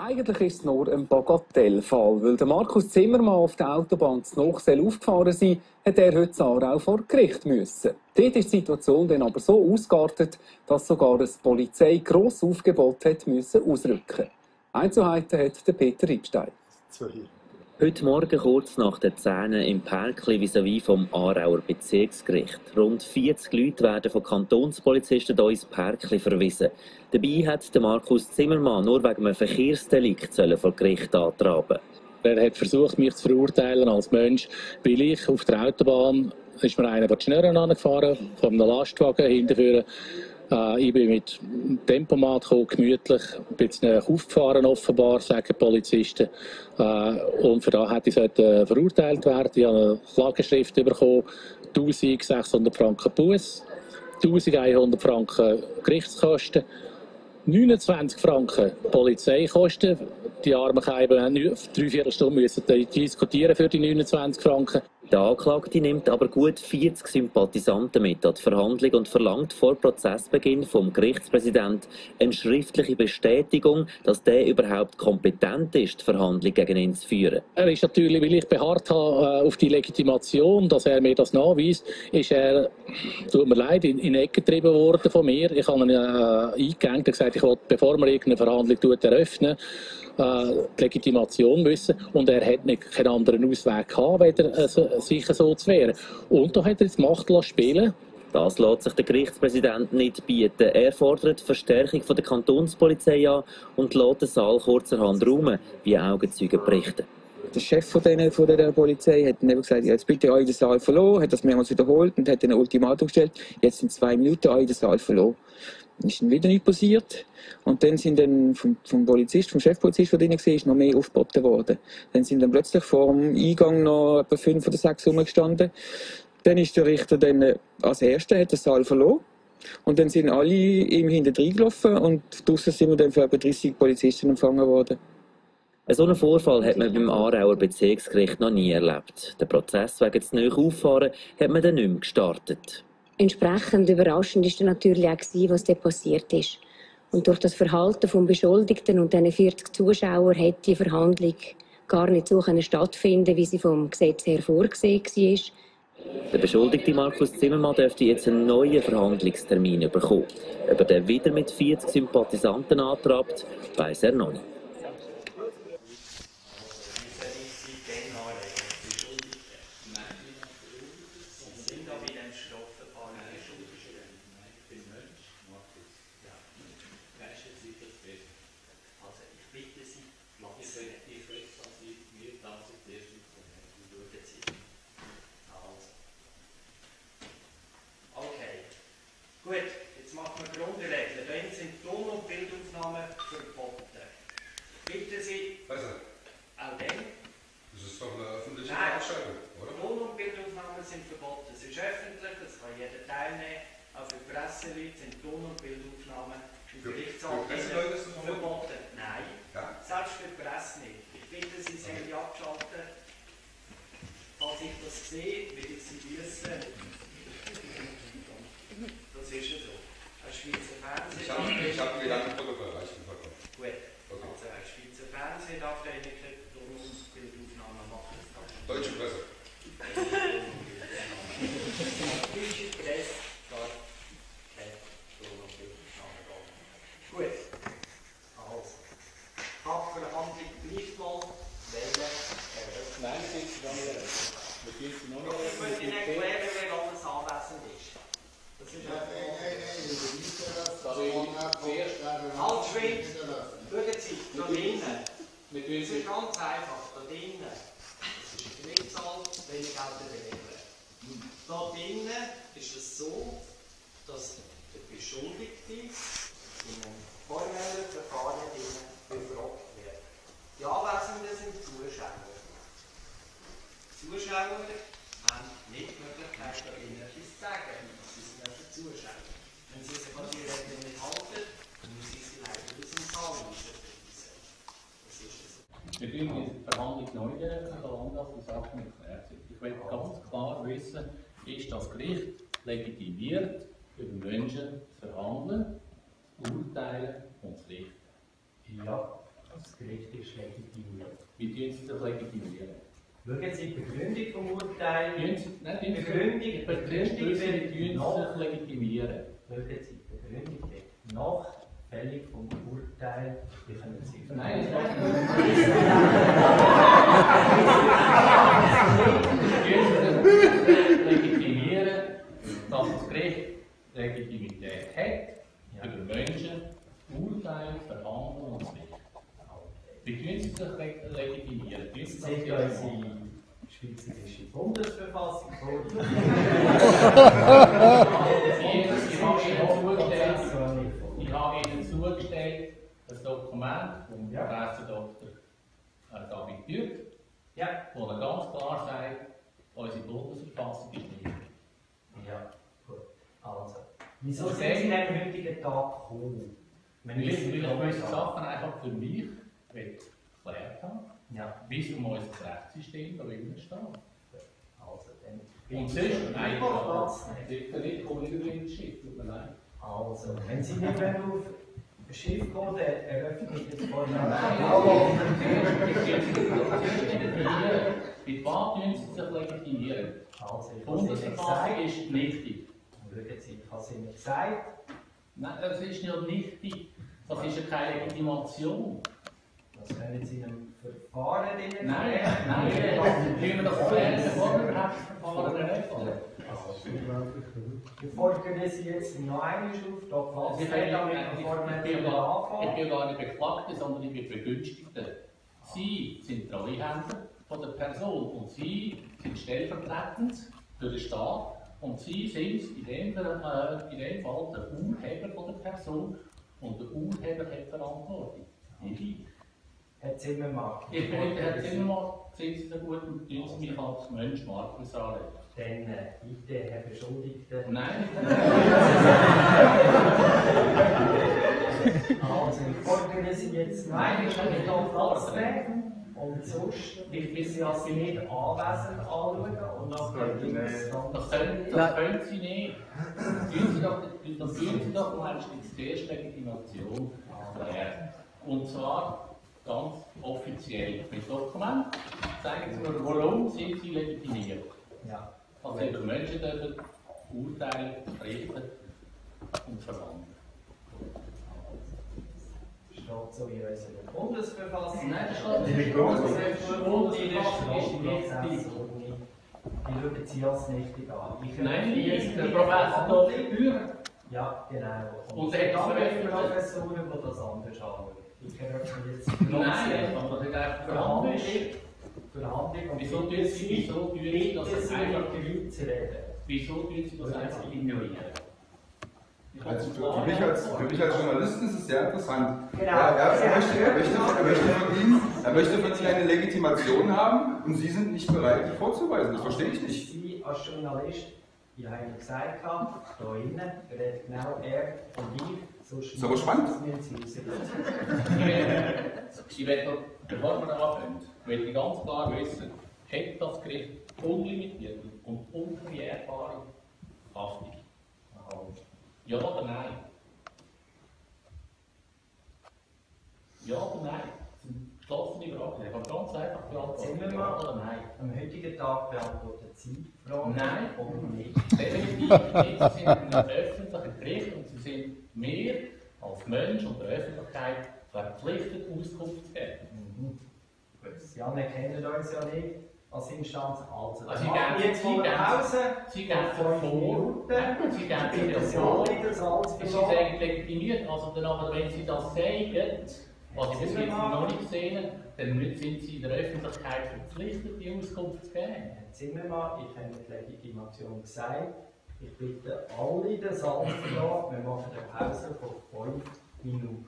Eigentlich ist es nur ein Bagatellfall, weil Markus Zimmermann auf der Autobahn zu Nochsel aufgefahren sei, hat er heute auch vor Gericht müssen. Dort ist die Situation dann aber so ausgeartet, dass sogar eine Polizei gross Aufgebot hat müssen ausrücken. Einzelheiten hat der Peter Riebstein. Heute Morgen kurz nach den 10 im Perkli vis-à-vis vom Aarauer Bezirksgericht. Rund 40 Leute werden von Kantonspolizisten hier ins Perkli verwiesen. Dabei hat Markus Zimmermann nur wegen einem Verkehrsdelikt vor Gericht antraben. Er hat versucht, mich zu verurteilen als Mensch, weil ich auf der Autobahn ist mir einer der Schnurren angefahren, von einem Lastwagen hinterführen äh, ich bin mit Tempomat gekommen, gemütlich, ein bisschen aufgefahren offenbar, sagen Polizisten. Äh, und für da hätte ich äh, verurteilt werden. Ich habe eine Klageschrift bekommen, 1600 Franken Buß, 1100 Franken Gerichtskosten. 29 Franken Polizeikosten. Die armen Keiben haben drei Viertelstunden müssen diskutieren für die 29 Franken. Der Anklagte nimmt aber gut 40 Sympathisanten mit an die Verhandlung und verlangt vor Prozessbeginn vom Gerichtspräsident eine schriftliche Bestätigung, dass der überhaupt kompetent ist, die Verhandlung gegen ihn zu führen. Er ist natürlich, weil ich beharrt habe äh, auf die Legitimation, dass er mir das nachweist, ist er, tut mir leid, in, in Ecke getrieben worden von mir. Ich habe ihn äh, eingehängt und gesagt, ich wollte, bevor wir irgendeine Verhandlung tut, eröffnen, äh, die Legitimation müssen und er hat nicht keinen anderen Ausweg gehabt, weder äh, sich so zu wehren. Und da hat er jetzt Macht spielen das lässt sich der Gerichtspräsident nicht bieten. Er fordert die Verstärkung von der Kantonspolizei an und lässt den Saal kurzerhand räumen, wie Augenzeugen berichten. Der Chef von, denen, von der Polizei hat dann gesagt, jetzt bitte euch den Saal verloren, hat das mehrmals wiederholt und hat ein Ultimatum gestellt, jetzt sind zwei Minuten euch den Saal verloren. Ist dann wieder nichts passiert. Und dann sind dann vom, vom Polizist, vom Chefpolizist, der drin war, noch mehr aufgeboten worden. Dann sind dann plötzlich vor dem Eingang noch etwa fünf oder sechs rumgestanden. Dann ist der Richter dann äh, als Erster, hat den Saal verloren. Und dann sind alle ihm hinten gelaufen und draußen sind wir dann für etwa 30 Polizisten empfangen worden. So einen Vorfall hat man beim Aarauer Bezirksgericht noch nie erlebt. Der Prozess wegen des Neuen Auffahren hat man dann nicht mehr gestartet. Entsprechend überraschend war natürlich auch, was dort passiert ist. Und durch das Verhalten des Beschuldigten und diesen 40 Zuschauern hätte die Verhandlung gar nicht so stattfinden wie sie vom Gesetz her vorgesehen war. Der Beschuldigte Markus Zimmermann dürfte jetzt einen neuen Verhandlungstermin bekommen. Ob er den wieder mit 40 Sympathisanten antrabt, weiß er noch nicht. Wir tun es ist ganz einfach. Da drinnen, das ist die Drehzahl, wenig Geld Da drinnen ist es so, dass der Beschuldigte in einem formellen Verfahren drinnen befragt wird. Die Anwesenden sind Zuschauer. Zuschauer haben nicht die Möglichkeit, da drinnen etwas zu sagen. Sie sind also Zuschauer. Wenn sie sich an die Regeln nicht halten, dann müssen sie leider aus dem Saal müssen. Wir führen diese Verhandlung neu in der die und nicht klärt sind. Ich will ganz klar wissen, ist das Gericht legitimiert, über Menschen zu verhandeln, zu urteilen und zu richten? Ja, das Gericht ist legitimiert. Wie tun Sie das legitimieren? Schauen Sie die Begründung vom Urteil. Nein, Begründung, Begründung, Begründung wird legitimieren. Schauen Sie die Begründung wird nach Fällig vom Urteil, können Sie Nein, das macht legitimieren, dass das Gericht Legitimität hat, über Menschen Urteile verhandeln und so Wie tun Sie sich leg- legitimieren? Sie Seht ja unsere Schweizerische Bundesverfassung vor. Sie, haben Ihnen zugestellt, ich habe Ihnen zugestellt ein Dokument vom Ja. Professor Dr. David Dürr, Ja, wo er ganz klar sagt, unsere Bundesverfassung ist nicht. ja, gut. Also, wieso sind Sie denn heutigen Tag gekommen? Wenn ich, gewisse? Sachen einfach für mich geklärt habe, Ja, wie es um unser Rechtssystem da drinnen steht. also, dann. Und sonst, nein, ich nehmen. nicht komme ich nicht ins Schiff, tut mir leid. Also, wenn Sie nicht mehr auf dann eröffnet das Parlament. Mit was tun Sie sich legitimieren? Also, Die Bundesverfassung ist nichtig. Schauen Sie, ich habe es Ihnen gesagt. Nein, das ist nicht nichtig. Das ist ja keine Legitimation. Das können Sie in einem Verfahren drinnen Nein, klären. nein, wie wir das klären, bevor wir überhaupt das Verfahren eröffnen. Ich fordere Sie jetzt noch einmal auf, da ich Platz bin, nehmen, ich, damit ich, wir gar, ich anfangen. bin gar nicht Beklagter, sondern ich bin Begünstigter. Sie sind Treuhänder von der Person und Sie sind stellvertretend für den Staat und Sie sind in dem, äh, in dem Fall der Urheber von der Person und der Urheber hat Verantwortung. Nicht ich. Herr Zimmermann. Ich bin nicht der Herr Zimmermann, sehen Sie so gut und tun Sie mich als Mensch Markus anreden. Dann äh, bitte, Herr Beschuldigter. Nein, Also, ich fordere Sie jetzt noch einmal, damit hier Platz nehmen. Und sonst will ich Sie als nicht anwesend anschauen und es dann das können, das können Sie nicht. Tun Sie doch, dann tun Sie doch wenigstens zuerst Legitimation klären. Und zwar ganz offiziell mit Dokument. Zeigen Sie mir, warum sind Sie legitimiert? Ja. Sie über Menschen dürfen urteilen, richten und verlangen. steht so in unserer Bundesverfassung. Nein, das steht In nicht. der Und Bundesverfassung die ist- ist nichtig. Die schauen Sie als nichtig an. Ich Nein, Der die Professor. Dr. Ja, genau. Und das andere. Professoren, die das anders anschauen. Ich eröffne jetzt Nein, Verhandlung. das einfach Verhandlung. Verhandlung. Wieso tun bitte Sie, wieso tun Sie das einfach, reden. wieso tun Sie das einfach ignorieren? Also es für, für, mich als, für mich als Journalisten ist es sehr interessant. Genau. Er, er, er, möchte, er, möchte, er, möchte von Ihnen, er möchte von Ihnen eine Legitimation haben und Sie sind nicht bereit, die vorzuweisen. Das verstehe ich nicht. Sie als Journalist, ich habe Ihnen gesagt, da innen redet genau er und ich. So aber spannend. Ich will noch, bevor wir anfangen, will ich ganz klar wissen, hat das Gericht unlimitierte und unverjährbare Haftung? Ja oder nein? Ja oder nein? Geschlossene Fragen. Ich kann ganz einfach beantworten. Zimmermann, oder nein? am heutigen Tag beantwortet Sie die Frage. Nein. Und nicht. Definitiv nicht. Sie sind in einem öffentlichen Gericht und Sie sind mir als Mensch und der Öffentlichkeit verpflichtet, Auskunft zu geben. Mhm. Gut, Sie anerkennen uns ja nicht als Instanz. Also, Also, Sie geben- jetzt Sie mal eine geben- Pause. Sie geben vor, Minuten. Sie geben Sie vor, das ist eigentlich legitimiert. Also wenn Sie das sagen, was ich bis jetzt noch nicht gesehen dann sind Sie in der Öffentlichkeit verpflichtet, die Auskunft zu geben. Herr Zimmermann, ich habe die Legitimation gesagt. Ich bitte alle den Saal zu verlassen. Wir machen eine Pause von fünf Minuten.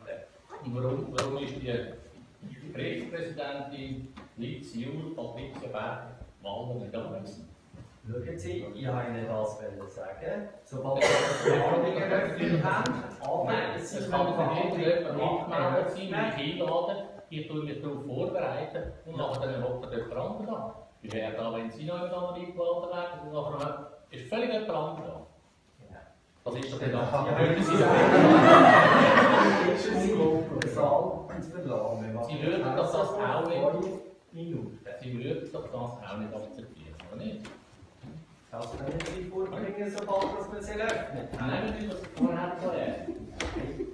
Und warum, warum ist die Gerichtspräsidentin Liz Jur, Patricia Berg, Wahl nicht Schauen Sie, ich wollte Ihnen das sagen. Sobald Verhandlungen eröffnet haben, aber es sind kann noch für irgendjemand mitgemeldet sein, Verhandlungen. mich einladen, ich tue mich darauf vorbereiten und nachher dann hockt jemand anderes an. Wie wäre da, wenn Sie noch jemand anderes eingeladen werden und nachher ist völlig jemand anderes an. Was ist das denn da? Sie würden das auch nicht akzeptieren, oder nicht? Das kann ich nicht vorbringen, sobald man es eröffnet. Nein, natürlich, was ich vorher habe.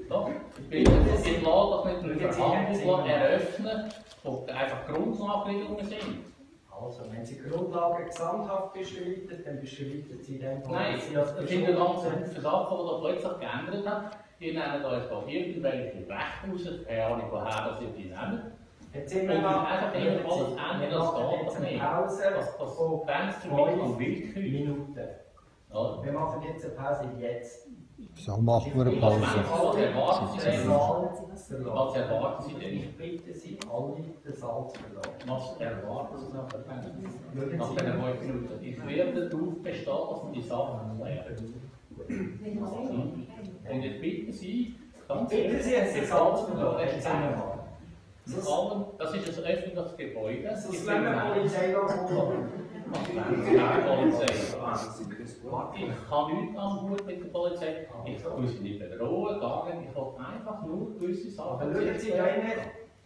Doch, ich bin jetzt im Laden, dass wir die Verhandlungen eröffnen, ob einfach Grundlagenbildungen sind. Also, wenn Sie Grundlagen gesamthaft beschreiten, dann beschreiten Sie den Punkt. Nein, es sind ganz viele Sachen, die da plötzlich geändert haben. Ihr nehmt euch da irgendwelche Rechte raus, keine Ahnung, woher das ihr die nehmen. Jetzt sind wir mal einfach immer alles ändern, das geht nicht. Pause Das, das von grenzt für mich an Willkür. Minuten. Oder? Wir machen jetzt eine Pause jetzt. So machen wir eine Was Pause. was erwarten Sie Den denn? Saal zu verlassen. Was erwarten Sie denn? Ich bitte Sie alle, den Saal zu verlassen. Was erwarten Sie nach der Nach fünf Minuten. Ich werde darauf bestehen, dass wir die Sachen klären. Und ich bitte Sie, ganz Bitte Sie, den Saal zu verlassen. Mit allem, das ist ein öffentliches Gebäude. Das Ich lassen bin wir die Polizei noch Ich kann nichts am Hut mit der Polizei. Ich will sie nicht bedrohen, gar nicht. Ich will einfach nur gewisse Sachen Aber schauen Sie, da innen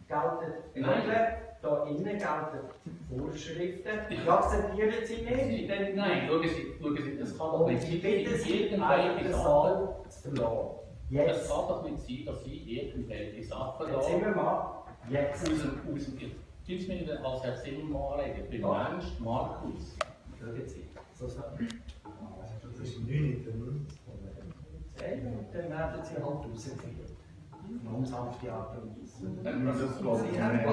gelten Nein. Regeln, da innen gelten Vorschriften. Die akzeptieren Sie nicht, dann Nein, schauen Sie, schauen Sie, es kann doch nicht ich sein, bitte dass Sie, irgendwelche Sachen. Zu verlassen. Es Jetzt. kann doch nicht sein, dass Sie irgendwelche Sachen Jetzt Jackson Usen. als Herr the Alcacim Morega, the Lange Markus. So sagt Das ist 9 nicht, oder? Dann werden sie halt rausgeführt. Ganz sanfte Art und Weise. Das ist ich nicht.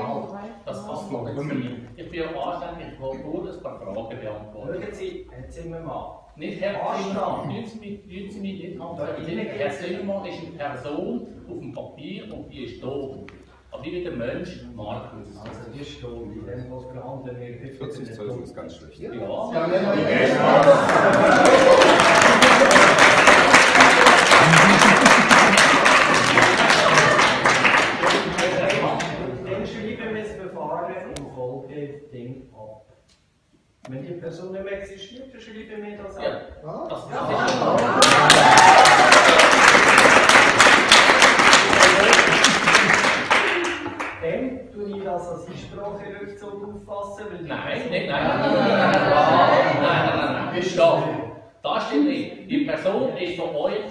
Das passt noch nicht. Ich bin anständig, ich wollte nur ein paar Fragen beantworten. Schauen Sie, Herr Zimmermann. Nicht Herr Zimmermann, nehmen Sie mich nicht an. Herr Zimmermann ist eine Person auf dem Papier und die ist tot. Aber ich bin der Mensch Markus. Also, die Stunde, in dem, was verhandeln wir heute 40, 12 ist ganz schlecht. Ja. Folgeding ab. Wenn die Person nicht mehr existiert, dann schreiben wir das Ja. ab. Das, das ist das als Einspracherückzug auffassen? Weil nein, nein, nein, nein, nein, nein, nein, nein, nein, nein, nein, nein, nein, nein, nein, Das stimmt nicht. Die Person ist von euch,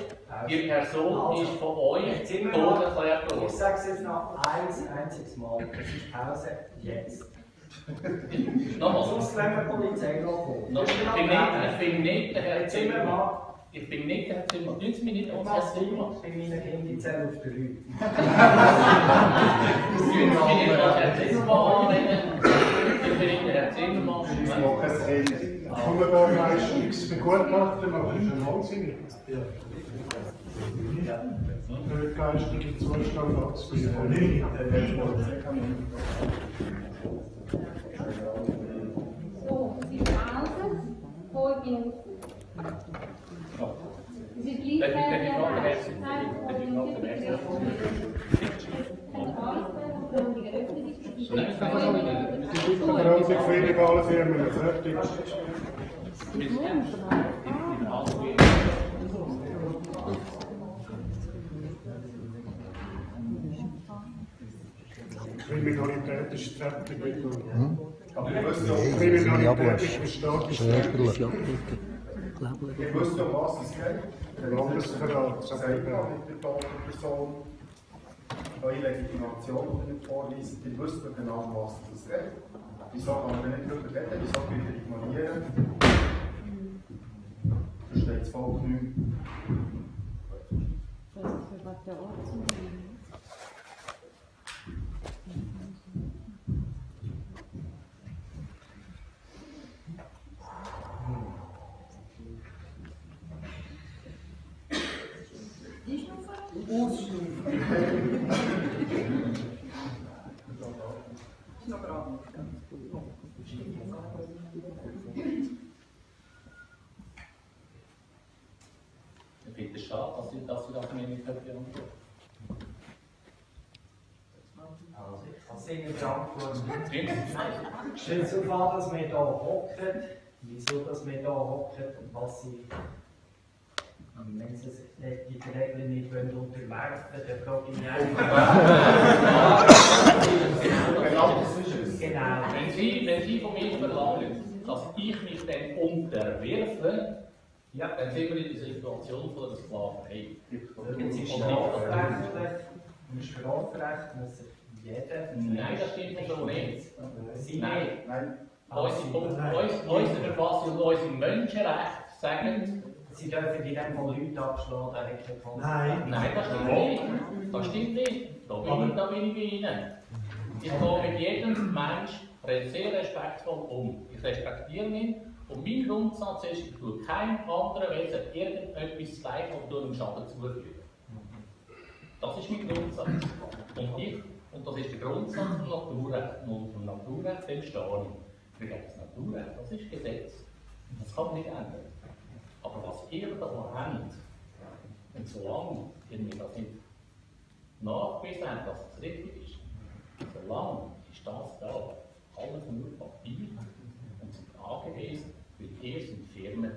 die Person ist von euch tot erklärt worden. Ich sage es jetzt noch ein einziges Mal. Es ist Pause jetzt. Nochmal. Sonst werden wir Polizei noch kommen. Ich finde nicht, Herr Zimmermann. Ich bin nicht der Zimmer. Tun Sie mich nicht um das Zimmer. Ich bin in der Handyzelle auf der Rüge. Tun Sie mich nicht als Herr Zimmermann annehmen. Ich bin nicht der Herr Zimmermann. Ich mache es ähnlich. Komm, Bürgermeister, nichts für gut gemacht, dann machen wir schon wahnsinnig. Ja. Der geistige Zustand abzuführen. So, Sie warten vor Ihrem That you, that you drop the next, that you drop the next. Sind zufrieden Kriminalität allen Firmen, fertig. Kriminalität ist ich mit uns. Kriminalität ist ein starkes Thema glaube, ich wusste, um was es geht. Der Landesverrat sagt gar nicht der toten Person neue Legitimation vorweisen. Die wissen genau, um was es geht. Wieso kann man nicht darüber reden? Wieso bitte ignorieren? Versteht das Volk nicht. Das ist nicht, was der Ort zu nehmen finde es schade, dass Sie, dass Sie das nicht beantworten ich Ihnen beantworten. Stellt sich an, dass wir hier hocken, wieso dass wir hier hocken und was Sie Und sich die Regeln nicht unterwerfen wollen, dann frage ich mich einfach. Genau. Wenn Sie, wenn Sie von mir verlangen, dass ich mich dann unterwerfe, ja. dann sind wir in der Situation von der Sklaverei. Jetzt ist strafrechtlich, im Strafrecht muss sich jeder... Nein, das stimmt so nicht. Nein. Nein. Unsere, unsere Verfassung und unsere Menschenrechte sagen, Sie dürfen in dem Fall Leute abschlagen, der hat keine. Nein, Nein, das stimmt nicht. Das stimmt nicht. Da bin, ich, da bin ich bei Ihnen. Ich gehe mit jedem Menschen sehr respektvoll um. Ich respektiere ihn. Und mein Grundsatz ist, ich tue keinem anderen Wesen irgendetwas leid oder einem Schaden zufügen. Das ist mein Grundsatz. Und, ich, und das ist der Grundsatz des Naturrechts. Und vom Naturrecht dem stehe ich. Das Naturrecht, das ist Gesetz. Das kann man nicht ändern. Da habt, und solange ihr mir das nicht nachgewiesen habt, dass es richtig ist, solange ist das da alles nur Papier und sind angewiesen, weil ihr sind Firmen.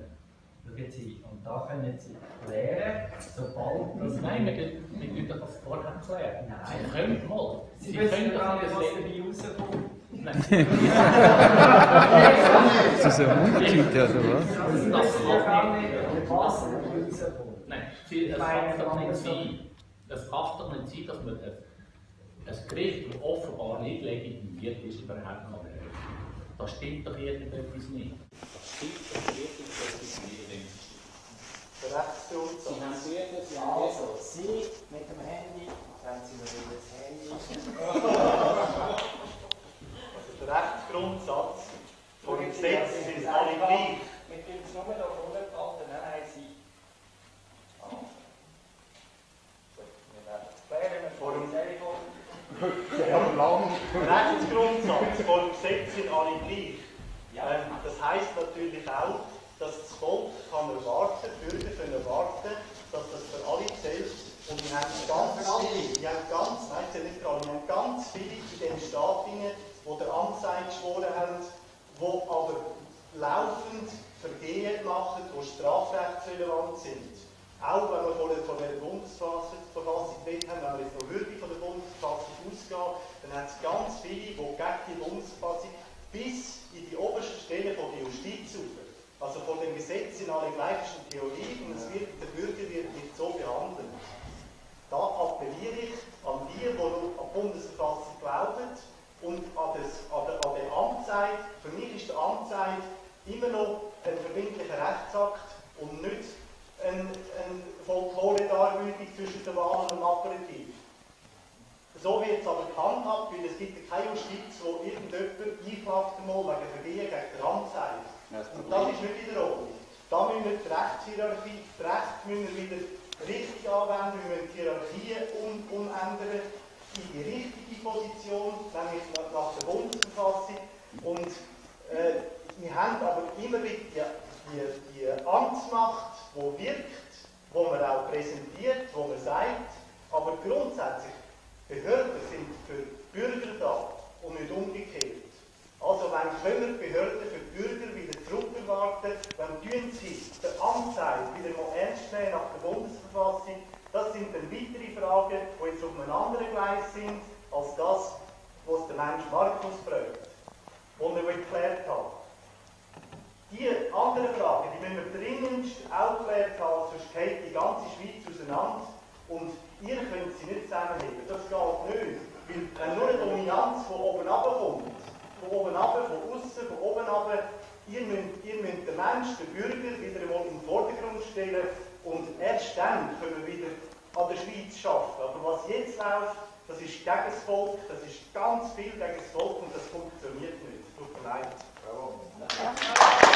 Schauen Sie, und da können Sie klären, sobald das... Nein, wir, wir können das vorher klären. Nein. Sie können mal. Sie, Sie wissen gar nicht, was dabei rauskommt. Das ist ein Untertitel, oder was? Das kann rauskommt. Nein, es kann doch nicht sein. Es kann doch nicht sein, dass man ein Gericht, das offenbar nicht legitimiert ist, überhaupt kann eröffnen. Da stimmt doch irgendetwas nicht. Das stimmt doch irgendetwas nicht. Der Rechtsgrundsatz. Sie haben Sie haben Also, Sie mit dem Handy, haben Sie mir wieder das Handy. der Rechtsgrundsatz von dem Gesetz sind alle gleich. Mit dem es nur noch runtergehalten, dann haben Sie. Wir werden es klären, wir vor dem Telefon. Der Rechtsgrundsatz von dem Gesetz sind alle gleich. Ähm, das heisst natürlich auch, dass das Volk kann erwarten, die Bürger können erwarten, dass das für alle zählt. Und wir haben ganz viele, wir haben ganz, nein, nicht gerade, wir haben ganz viele in den Staaten, die der Amtszeit geschworen haben, die aber laufend Vergehen machen, die strafrechtsrelevant sind. Auch wenn wir von der Bundesverfassung haben, wenn wir jetzt noch wirklich von der Bundesverfassung ausgehen, dann hat es ganz viele, die gegen die Bundesverfassung bis in die oberste Stelle von der Justiz suchen. Also von dem Gesetz sind alle gleich in Theorie und es wird, der Bürger wird nicht so behandelt. Da appelliere ich an die, die an die glauben und an, das, an, der, an der Amtszeit. Für mich ist der Amtszeit immer noch ein verbindlicher Rechtsakt und nicht ein, ein Folklore-Darbietung zwischen der Wahl und dem Aperitif. So wird es aber gehandhabt, weil es gibt ja keine Justiz, wo irgendjemand einklagt mal wegen Vergehen gegen die Amtszeit. Und das ist nicht in der Ordnung. Da müssen wir die Rechtshierarchie, das Recht müssen wir wieder richtig anwenden, wir müssen die Hierarchie um, umändern in die richtige Position, nämlich nach der Bundesverfassung. Und äh, wir haben aber immer wieder die, die, die Amtsmacht, die wirkt, die man auch präsentiert, die man sagt, aber grundsätzlich Behörden sind für Bürger da und nicht umgekehrt. Also wenn können Behörden für Bürger wieder zurückerwarten, dann tun sie die Amtszeit wieder mal ernst nehmen nach der Bundesverfassung. Das sind dann weitere Fragen, die jetzt auf einem anderen Gleis sind, als das, was der Mensch Markus fragt, was er geklärt hat. Die anderen Fragen, die müssen wir dringendst auch geklärt haben, sonst geht die ganze Schweiz auseinander und ihr könnt sie nicht zusammenheben. Das geht nicht. Weil wenn nur eine Dominanz von oben kommt, von oben ab, von außen, von oben ab, ihr müsst, ihr müsst den Menschen, den Bürger wieder einmal in den Vordergrund stellen und erst dann können wir wieder an der Schweiz arbeiten. Aber was jetzt läuft, das ist gegen das Volk, das ist ganz viel gegen das Volk und das funktioniert nicht. Tut mir leid. Bravo.